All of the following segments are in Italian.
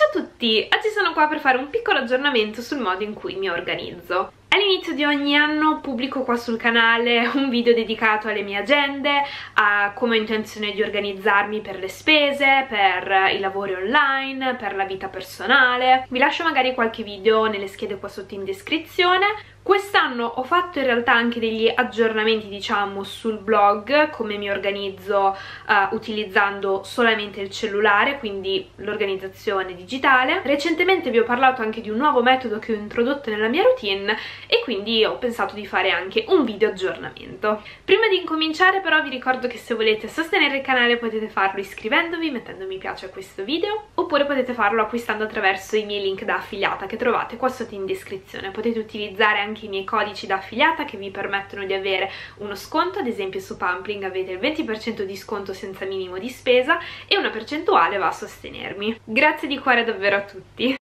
Ciao a tutti! Oggi sono qua per fare un piccolo aggiornamento sul modo in cui mi organizzo. All'inizio di ogni anno pubblico qua sul canale un video dedicato alle mie agende, a come ho intenzione di organizzarmi per le spese, per i lavori online, per la vita personale. Vi lascio magari qualche video nelle schede qua sotto in descrizione. Quest'anno ho fatto in realtà anche degli aggiornamenti diciamo sul blog, come mi organizzo uh, utilizzando solamente il cellulare, quindi l'organizzazione digitale. Recentemente vi ho parlato anche di un nuovo metodo che ho introdotto nella mia routine e quindi ho pensato di fare anche un video aggiornamento. Prima di incominciare però vi ricordo che se volete sostenere il canale potete farlo iscrivendovi, mettendo mi piace a questo video, oppure potete farlo acquistando attraverso i miei link da affiliata che trovate qua sotto in descrizione. Potete utilizzare anche anche i miei codici da affiliata che vi permettono di avere uno sconto, ad esempio su Pumpling avete il 20% di sconto senza minimo di spesa e una percentuale va a sostenermi. Grazie di cuore davvero a tutti!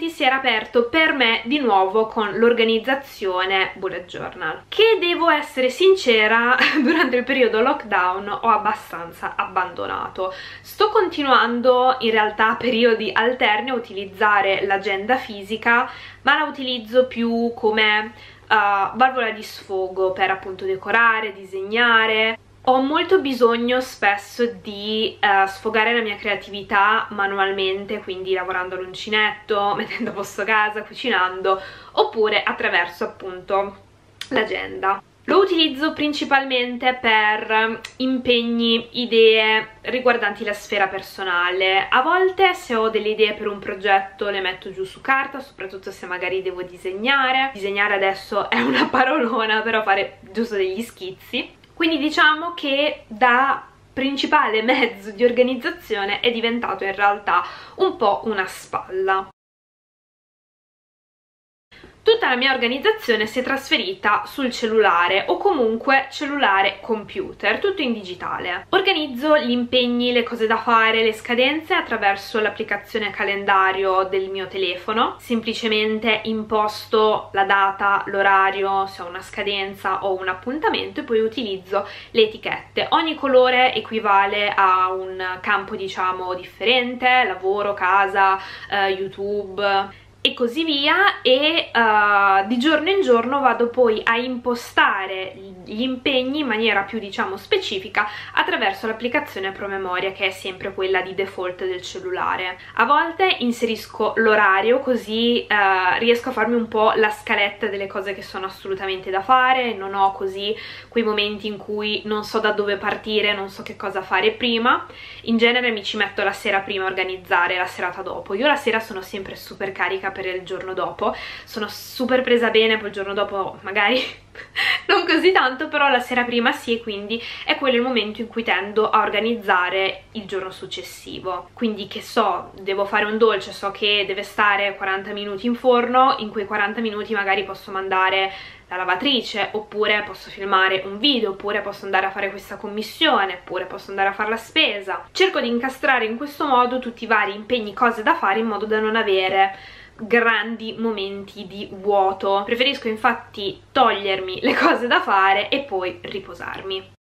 2020 si era aperto per me di nuovo con l'organizzazione bullet journal. Che devo essere sincera durante il periodo lockdown ho abbastanza abbandonato. Sto continuando in realtà a periodi alterni a utilizzare l'agenda fisica ma la utilizzo più come uh, valvola di sfogo per appunto decorare, disegnare ho molto bisogno spesso di uh, sfogare la mia creatività manualmente, quindi lavorando all'uncinetto, mettendo a posto casa, cucinando, oppure attraverso appunto l'agenda. Lo utilizzo principalmente per impegni, idee riguardanti la sfera personale. A volte se ho delle idee per un progetto le metto giù su carta, soprattutto se magari devo disegnare. Disegnare adesso è una parolona, però fare giusto degli schizzi quindi diciamo che da principale mezzo di organizzazione è diventato in realtà un po' una spalla tutta la mia organizzazione si è trasferita sul cellulare o comunque cellulare computer, tutto in digitale. Organizzo gli impegni, le cose da fare, le scadenze attraverso l'applicazione calendario del mio telefono, semplicemente imposto la data, l'orario, se ho una scadenza o un appuntamento e poi utilizzo le etichette. Ogni colore equivale a un campo diciamo differente, lavoro, casa, eh, YouTube e così via e uh, di giorno in giorno vado poi a impostare gli impegni in maniera più diciamo specifica attraverso l'applicazione promemoria che è sempre quella di default del cellulare. A volte inserisco l'orario così uh, riesco a farmi un po' la scaletta delle cose che sono assolutamente da fare non ho così quei momenti in cui non so da dove partire non so che cosa fare prima. In genere mi ci metto la sera prima a organizzare la serata dopo. Io la sera sono sempre super carica per il giorno dopo. Sono super presa bene poi il giorno dopo magari non così tanto però la sera prima sì e quindi è quello il momento in cui tendo a organizzare il giorno successivo. Quindi che so devo fare un dolce so che deve stare 40 minuti in forno in quei 40 minuti magari posso mandare la lavatrice oppure posso filmare un video oppure posso andare a fare questa commissione oppure posso andare a fare la spesa. Cerco di incastrare in questo modo tutti i vari impegni cose da fare in modo da non avere grandi momenti di vuoto. Preferisco infatti togliermi le cose da fare e poi riposarmi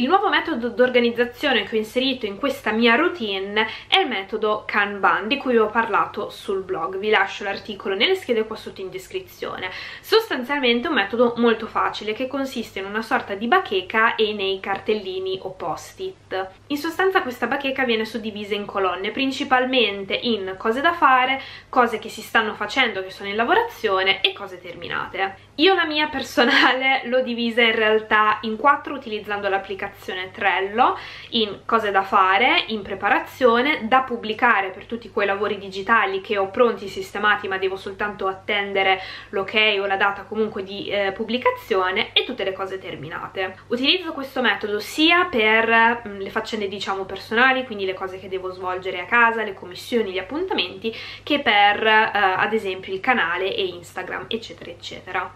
il nuovo metodo d'organizzazione che ho inserito in questa mia routine è il metodo Kanban di cui ho parlato sul blog, vi lascio l'articolo nelle schede qua sotto in descrizione. Sostanzialmente è un metodo molto facile che consiste in una sorta di bacheca e nei cartellini o post-it. In sostanza questa bacheca viene suddivisa in colonne, principalmente in cose da fare, cose che si stanno facendo che sono in lavorazione e cose terminate. Io la mia personale l'ho divisa in realtà in quattro utilizzando l'applicazione Trello, in cose da fare, in preparazione, da pubblicare per tutti quei lavori digitali che ho pronti, sistemati ma devo soltanto attendere l'ok o la data comunque di eh, pubblicazione e tutte le cose terminate. Utilizzo questo metodo sia per mh, mm, le faccende diciamo personali, quindi le cose che devo svolgere a casa, le commissioni, gli appuntamenti, che per eh, ad esempio il canale e Instagram eccetera eccetera.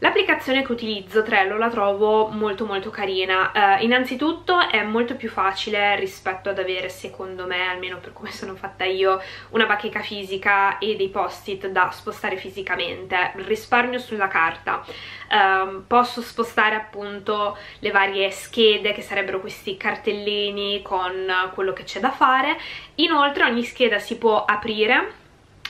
L'applicazione che utilizzo, Trello, la trovo molto molto carina. Uh, innanzitutto è molto più facile rispetto ad avere, secondo me, almeno per come sono fatta io, una bacheca fisica e dei post-it da spostare fisicamente. Risparmio sulla carta. Um, posso spostare appunto le varie schede che sarebbero questi cartellini con quello che c'è da fare. Inoltre ogni scheda si può aprire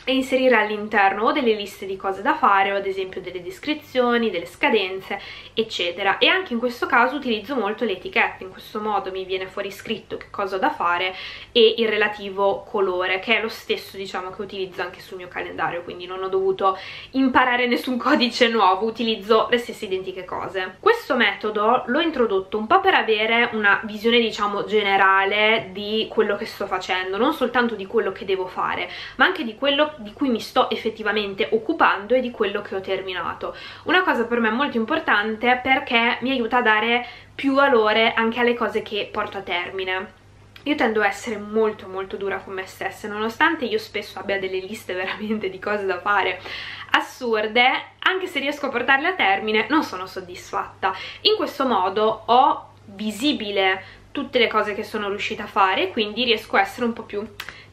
e inserire all'interno o delle liste di cose da fare o ad esempio delle descrizioni, delle scadenze eccetera. E anche in questo caso utilizzo molto le etichette in questo modo mi viene fuori scritto che cosa ho da fare e il relativo colore che è lo stesso diciamo che utilizzo anche sul mio calendario quindi non ho dovuto imparare nessun codice nuovo utilizzo le stesse identiche cose. Questo metodo l'ho introdotto un po' per avere una visione diciamo generale di quello che sto facendo non soltanto di quello che devo fare ma anche di quello di cui mi sto effettivamente occupando e di quello che ho terminato. Una cosa per me molto importante perché mi aiuta a dare più valore anche alle cose che porto a termine. Io tendo a essere molto molto dura con me stessa, nonostante io spesso abbia delle liste veramente di cose da fare assurde, anche se riesco a portarle a termine non sono soddisfatta. In questo modo ho visibile tutte le cose che sono riuscita a fare quindi riesco a essere un po' più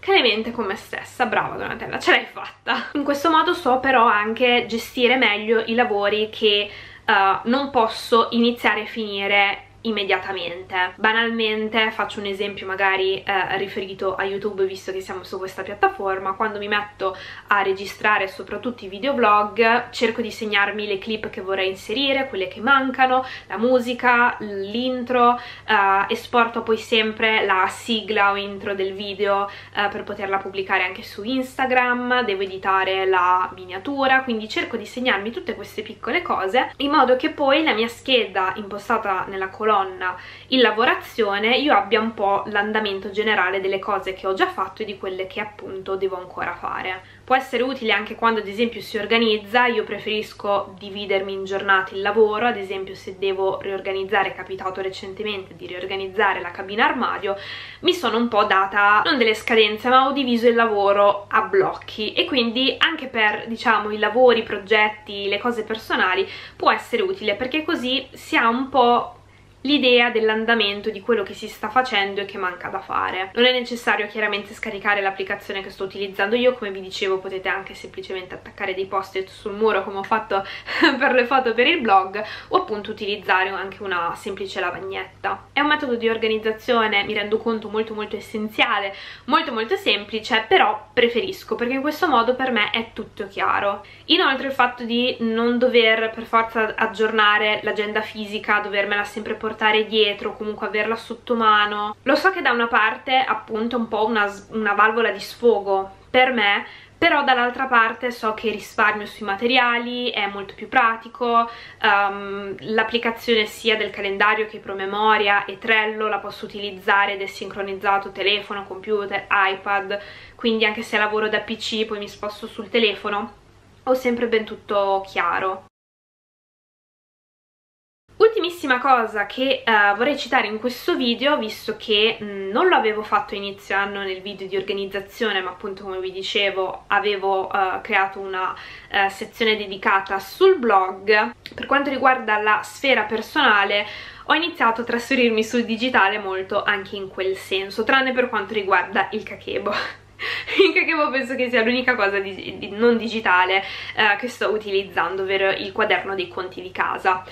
clemente con me stessa, brava Donatella, ce l'hai fatta! In questo modo so però anche gestire meglio i lavori che uh, non posso iniziare e finire immediatamente. Banalmente, faccio un esempio magari eh, riferito a YouTube visto che siamo su questa piattaforma, quando mi metto a registrare soprattutto i videoblog cerco di segnarmi le clip che vorrei inserire, quelle che mancano, la musica, l'intro, eh, esporto poi sempre la sigla o intro del video eh, per poterla pubblicare anche su Instagram, devo editare la miniatura, quindi cerco di segnarmi tutte queste piccole cose in modo che poi la mia scheda impostata nella colonna colonna in lavorazione io abbia un po' l'andamento generale delle cose che ho già fatto e di quelle che appunto devo ancora fare. Può essere utile anche quando ad esempio si organizza, io preferisco dividermi in giornate il lavoro, ad esempio se devo riorganizzare, è capitato recentemente di riorganizzare la cabina armadio, mi sono un po' data, non delle scadenze, ma ho diviso il lavoro a blocchi e quindi anche per diciamo i lavori, i progetti, le cose personali può essere utile perché così si ha un po' l'idea dell'andamento di quello che si sta facendo e che manca da fare. Non è necessario chiaramente scaricare l'applicazione che sto utilizzando io, come vi dicevo potete anche semplicemente attaccare dei post-it sul muro come ho fatto per le foto per il blog o appunto utilizzare anche una semplice lavagnetta. È un metodo di organizzazione, mi rendo conto, molto molto essenziale, molto molto semplice, però preferisco perché in questo modo per me è tutto chiaro. Inoltre il fatto di non dover per forza aggiornare l'agenda fisica, dovermela sempre portare portare dietro, comunque averla sotto mano. Lo so che da una parte appunto è un po' una, una valvola di sfogo per me, però dall'altra parte so che risparmio sui materiali, è molto più pratico, um, l'applicazione sia del calendario che promemoria e Trello la posso utilizzare ed è sincronizzato telefono, computer, iPad, quindi anche se lavoro da PC poi mi sposto sul telefono, ho sempre ben tutto chiaro. Ultimissima cosa che uh, vorrei citare in questo video, visto che mh, mm, non lo avevo fatto inizio anno nel video di organizzazione, ma appunto come vi dicevo avevo uh, creato una uh, sezione dedicata sul blog, per quanto riguarda la sfera personale ho iniziato a trasferirmi sul digitale molto anche in quel senso, tranne per quanto riguarda il kakebo il kakebo penso che sia l'unica cosa di, di, non digitale uh, che sto utilizzando, ovvero il quaderno dei conti di casa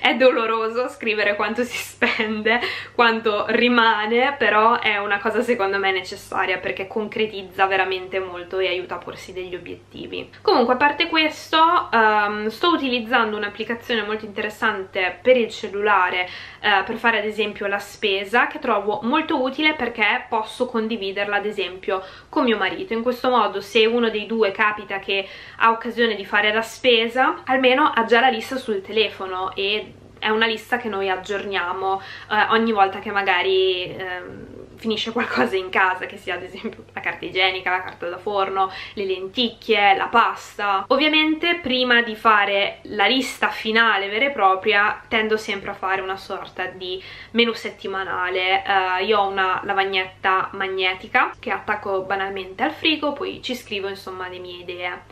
è doloroso scrivere quanto si spende, quanto rimane, però è una cosa secondo me necessaria perché concretizza veramente molto e aiuta a porsi degli obiettivi. Comunque a parte questo um, sto utilizzando un'applicazione molto interessante per il cellulare uh, per fare ad esempio la spesa che trovo molto utile perché posso condividerla ad esempio con mio marito. In questo modo se uno dei due capita che ha occasione di fare la spesa almeno ha già la lista sul telefono e è una lista che noi aggiorniamo eh, ogni volta che magari eh, finisce qualcosa in casa, che sia ad esempio la carta igienica, la carta da forno, le lenticchie, la pasta. Ovviamente prima di fare la lista finale vera e propria tendo sempre a fare una sorta di menu settimanale. Uh, io ho una lavagnetta magnetica che attacco banalmente al frigo, poi ci scrivo insomma le mie idee.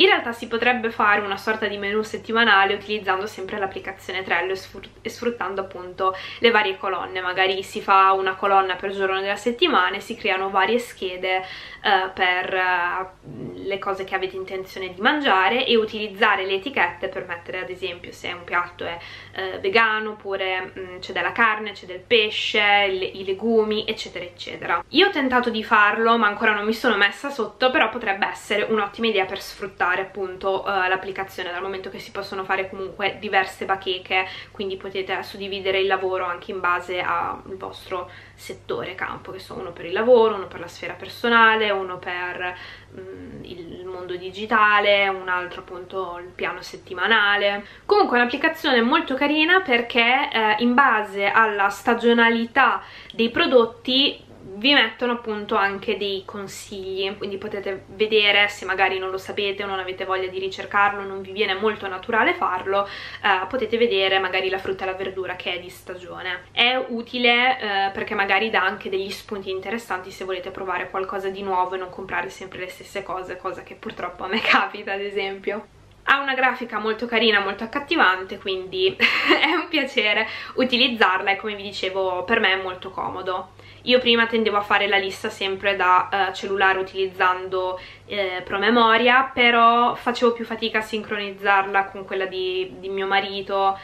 In realtà si potrebbe fare una sorta di menu settimanale utilizzando sempre l'applicazione Trello e sfruttando appunto le varie colonne, magari si fa una colonna per giorno della settimana e si creano varie schede uh, per uh, le cose che avete intenzione di mangiare e utilizzare le etichette per mettere ad esempio se un piatto è uh, vegano oppure mm, c'è della carne, c'è del pesce, i legumi eccetera eccetera. Io ho tentato di farlo ma ancora non mi sono messa sotto però potrebbe essere un'ottima idea per sfruttare sfruttare appunto uh, l'applicazione dal momento che si possono fare comunque diverse bacheche quindi potete suddividere il lavoro anche in base al vostro settore campo che sono uno per il lavoro, uno per la sfera personale, uno per um, il mondo digitale, un altro appunto il piano settimanale. Comunque è un'applicazione molto carina perché eh, in base alla stagionalità dei prodotti vi mettono appunto anche dei consigli quindi potete vedere se magari non lo sapete o non avete voglia di ricercarlo non vi viene molto naturale farlo eh, potete vedere magari la frutta e la verdura che è di stagione è utile eh, perché magari dà anche degli spunti interessanti se volete provare qualcosa di nuovo e non comprare sempre le stesse cose cosa che purtroppo a me capita ad esempio ha una grafica molto carina, molto accattivante, quindi è un piacere utilizzarla e come vi dicevo per me è molto comodo. Io prima tendevo a fare la lista sempre da uh, cellulare utilizzando eh, promemoria, però facevo più fatica a sincronizzarla con quella di, di mio marito.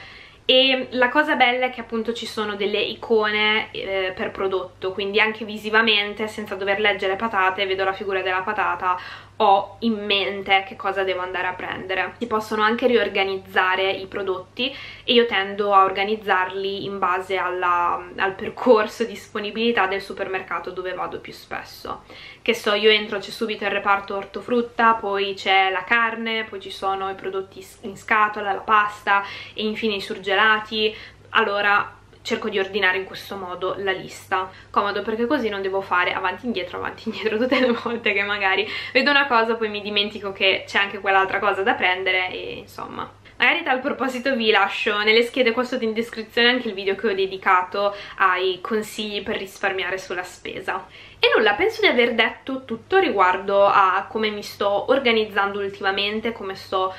E la cosa bella è che appunto ci sono delle icone eh, per prodotto quindi anche visivamente senza dover leggere patate vedo la figura della patata ho in mente che cosa devo andare a prendere. Si possono anche riorganizzare i prodotti e io tendo a organizzarli in base alla, al percorso disponibilità del supermercato dove vado più spesso. Che so, io entro, c'è subito il reparto ortofrutta, poi c'è la carne, poi ci sono i prodotti in scatola, la pasta e infine i surgelati. Allora cerco di ordinare in questo modo la lista comodo perché così non devo fare avanti indietro avanti indietro tutte le volte che magari vedo una cosa poi mi dimentico che c'è anche quell'altra cosa da prendere e insomma Magari tal proposito vi lascio nelle schede qua sotto in descrizione anche il video che ho dedicato ai consigli per risparmiare sulla spesa. E nulla, penso di aver detto tutto riguardo a come mi sto organizzando ultimamente, come sto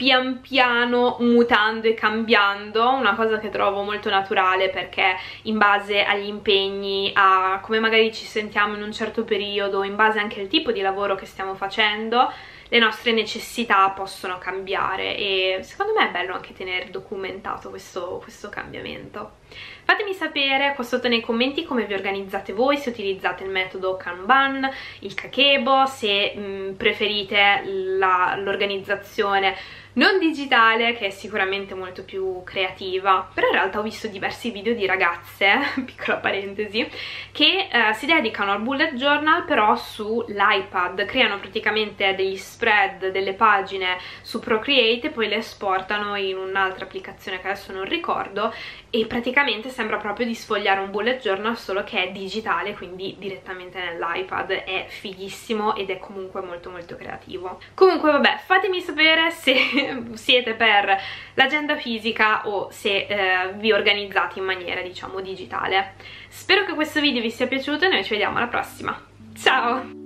pian piano mutando e cambiando, una cosa che trovo molto naturale perché in base agli impegni, a come magari ci sentiamo in un certo periodo, in base anche al tipo di lavoro che stiamo facendo, le nostre necessità possono cambiare e secondo me è bello anche tenere documentato questo, questo cambiamento. Fatemi sapere qua sotto nei commenti come vi organizzate voi, se utilizzate il metodo Kanban, il Kakebo, se mh, preferite l'organizzazione non digitale che è sicuramente molto più creativa però in realtà ho visto diversi video di ragazze piccola parentesi che eh, si dedicano al bullet journal però sull'iPad. Creano praticamente degli spread delle pagine su Procreate poi le esportano in un'altra applicazione che adesso non ricordo e praticamente sembra proprio di sfogliare un bullet journal solo che è digitale quindi direttamente nell'iPad. È fighissimo ed è comunque molto molto creativo. Comunque vabbè fatemi sapere se siete per l'agenda fisica o se eh, vi organizzate in maniera diciamo digitale. Spero che questo video vi sia piaciuto e noi ci vediamo alla prossima. Ciao